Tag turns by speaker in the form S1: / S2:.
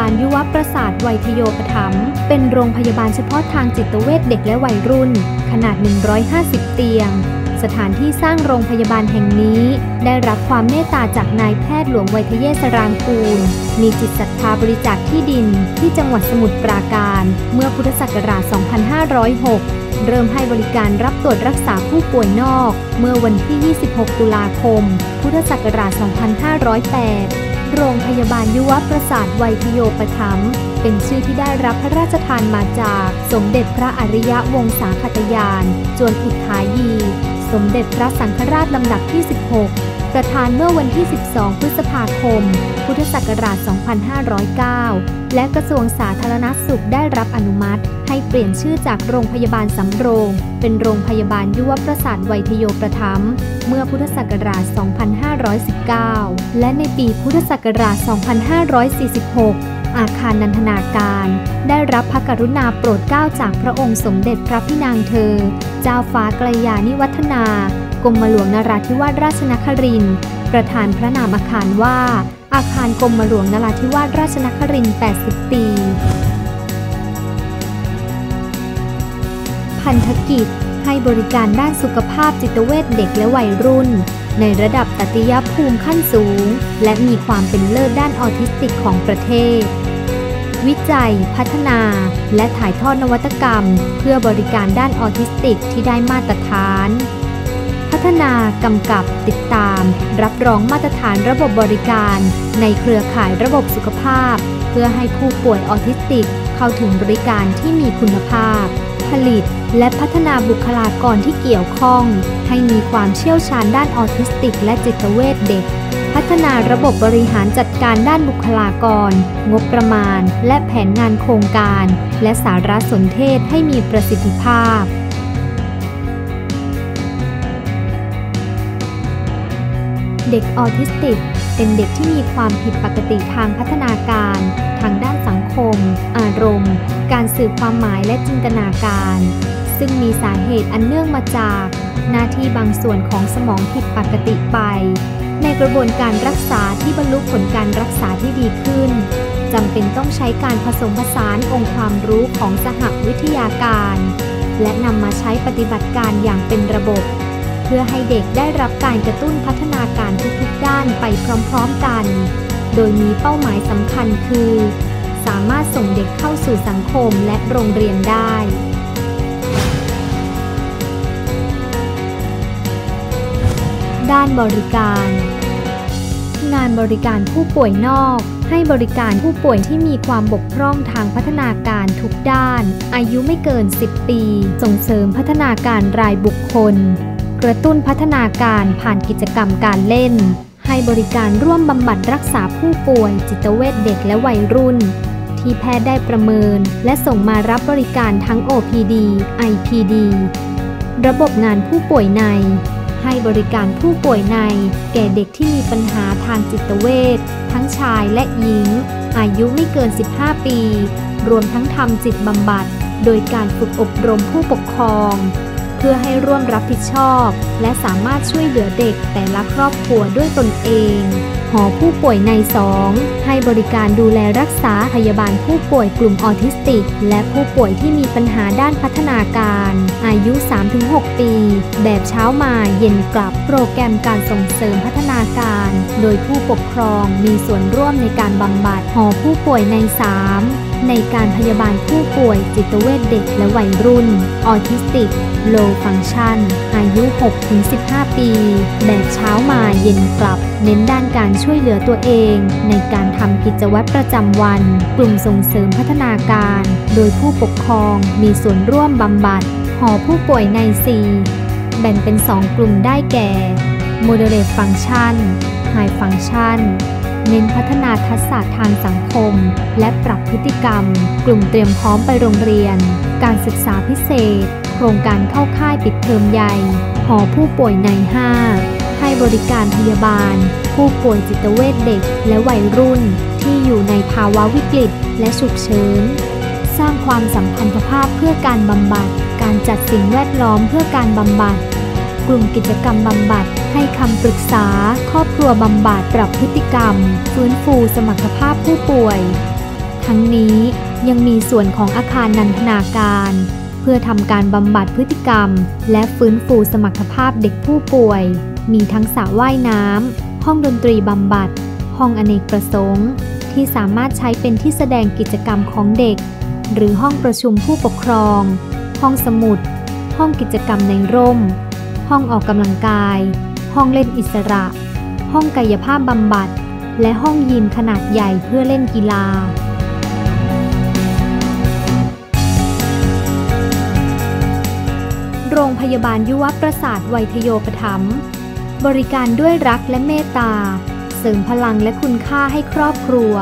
S1: าบาลยุวประสาทวัยทโยปถัมเป็นโรงพยาบาลเฉพาะทางจิตเวชเด็กและวัยรุ่น ขนาด 150 เตียง สถานที่สร้างโรงพยาบาลแห่งนี้ ได้รับความเมตตาจากนายแพทย์หลวงไวยทะเยสรางกูล มีจิตศรัทธาบริจาคที่ดินที่จังหวัดสมุทรปราการ เมื่อพุทธศักราช 2506เริ่มให้บริการรับตรวจรักษาผู้ป่วยนอก เมื่อวันที่ 26 ตุลาคม พุทธศักราช 2508 โรงพยาบาลยุวประสาทวัยทโยปถัมเป็นชื่อที่ได้รับพระราชทานมาจากสมเด็จพระอริยวงศาคตยาน จวนอุทายี สมเด็จพระสังฆราชลำดับที่ 16 ประธานเมื่อวันที่ 12 พฤษภาคม พุทธศักราช 2509 และกระทรวงสาธารณสุขได้รับอนุมัติ ให้เปลี่ยนชื่อจากโรงพยาบาลสำโรง เป็นโรงพยาบาลยุวประสาทวัยทโยประถมเมื่อพุทธศักราช 2519 และในปีพุทธศักราช 2546อาคารนันทนาการ ได้รับพระกรุณาโปรดเกล้าจากพระองค์สมเด็จพระพินางเธอ เจ้าฟ้ากัลยาณิวัฒนา กรมหลวงนราธิวาสราชนครินทร์ประธานพระนามอาคารว่า อาคารกรมหลวงนราธิวาสราชนครินทร์80 ปี พันธกิจให้บริการด้านสุขภาพจิตเวชเด็กและวัยรุ่น ในระดับตติยภูมิขั้นสูง และมีความเป็นเลิศด้านออทิสติกของประเทศ วิจัย พัฒนา และถ่ายทอดนวัตกรรม เพื่อบริการด้านออทิสติกที่ได้มาตรฐาน ฒนากำกับติดตาม รับรองมาตรฐานระบบบริการ ในเครือข่ายระบบสุขภาพ เพื่อให้ผู้ป่วยออทิสติก เข้าถึงบริการที่มีคุณภาพ ผลิตและพัฒนาบุคลากรที่เกี่ยวข้อง ให้มีความเชี่ยวชาญด้านออทิสติก และจิตเวชเด็ก พัฒนาระบบบริหารจัดการด้านบุคลากร งบประมาณ และแผนงานโครงการ และสารสนเทศให้มีประสิทธิภาพ เด็กออทิสติก เป็นเด็กที่มีความผิดปกติทางพัฒนาการ ทางด้านสังคม อารมณ์ การสื่อความหมายและจินตนาการ ซึ่งมีสาเหตุอันเนื่องมาจาก หน้าที่บางส่วนของสมองผิดปกติไป ในกระบวนการรักษาที่บรรลุผลการรักษาที่ดีขึ้นจำเป็นต้องใช้การผสมผสานองค์ความรู้ของสหวิทยาการ และนำมาใช้ปฏิบัติการอย่างเป็นระบบ พื่อให้เด็กได้รับการกระตุ้นพัฒนาการทุกๆด้านไปพร้อมๆกัน โดยมีเป้าหมายสำคัญคือ สามารถส่งเด็กเข้าสู่สังคมและโรงเรียนได้ด้านบริการ งานบริการผู้ป่วยนอก ให้บริการผู้ป่วยที่มีความบกพร่องทางพัฒนาการทุกด้าน อายุไม่เกิน 10 ปี ส่งเสริมพัฒนาการรายบุคคล กระตุ้นพัฒนาการผ่านกิจกรรมการเล่น ให้บริการร่วมบำบัดรักษาผู้ป่วย จิตเวชเด็กและวัยรุ่น ที่แพทย์ได้ประเมิน และส่งมารับบริการทั้ง OPD IPD ระบบงานผู้ป่วยใน ให้บริการผู้ป่วยใน แก่เด็กที่มีปัญหาทางจิตเวชทั้งชายและหญิง อายุไม่เกิน 15 ปี รวมทั้งทำจิตบำบัด โดยการฝึกอบรมผู้ปกครอง เพื่อให้ร่วมรับผิดชอบ และสามารถช่วยเหลือเด็กแต่ละครอบครัวด้วยตนเอง หอผู้ป่วยใน 2 ให้บริการดูแลรักษาพยาบาลผู้ป่วยกลุ่มออทิสติก และผู้ป่วยที่มีปัญหาด้านพัฒนาการ อายุ 3-6 ปี แบบเช้ามาเย็นกลับ โปรแกรมการส่งเสริมพัฒนาการ โดยผู้ปกครองมีส่วนร่วมในการบำบัดหอผู้ป่วยใน 3 ในการพยาบาลผู้ป่วยจิตเวชเด็กและวัยรุ่น ออทิสติก low function อายุ 6-15 ปี แบบเช้ามาเย็นกลับ เน้นด้านการช่วยเหลือตัวเอง ในการทำกิจวัตรประจำวัน กลุ่มส่งเสริมพัฒนาการ โดยผู้ปกครองมีส่วนร่วมบำบัด หอผู้ป่วยใน 4 แบ่งเป็น 2 กลุ่มได้แก่ moderate function high function เน้นพัฒนาทักษะทางสังคม และปรับพฤติกรรม กลุ่มเตรียมพร้อมไปโรงเรียน การศึกษาพิเศษ โครงการเข้าค่ายปิดเทอมใหญ่ หอผู้ป่วยใน5ให้บริการพยาบาล ผู้ป่วยจิตเวชเด็ก และวัยรุ่น ที่อยู่ในภาวะวิกฤต และฉุกเฉิน สร้างความสัมพันธภาพเพื่อการบำบัด การจัดสิ่งแวดล้อมเพื่อการบำบัด กลุ่มกิจกรรมบำบัด ให้คำปรึกษา ครอบครัวบำบัดปรับพฤติกรรม ฟื้นฟูสมรรถภาพผู้ป่วย ทั้งนี้ยังมีส่วนของอาคารนันทนาการ เพื่อทำการบำบัดพฤติกรรม และฟื้นฟูสมรรถภาพเด็กผู้ป่วย มีทั้งสระว่ายน้ำห้องดนตรีบำบัด ห้องอเนกประสงค์ ที่สามารถใช้เป็นที่แสดงกิจกรรมของเด็ก หรือห้องประชุมผู้ปกครอง ห้องสมุด ห้องกิจกรรมในร่ม ห้องออกกำลังกาย ห้องเล่นอิสระ ห้องกายภาพบำบัด และห้องยิมขนาดใหญ่เพื่อเล่นกีฬา โรงพยาบาลยุวประสาทไวยทโยปถัมบริการด้วยรักและเมตตา เสริมพลังและคุณค่าให้ครอบครัว